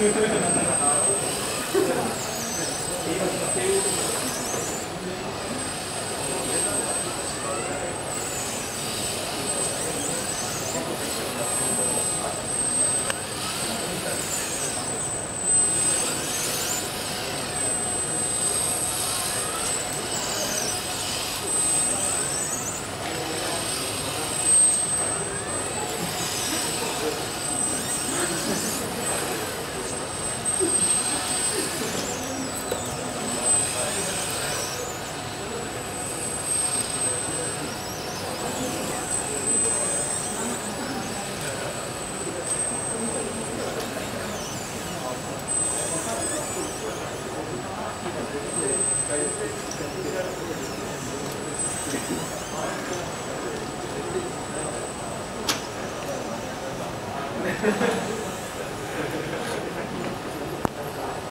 何?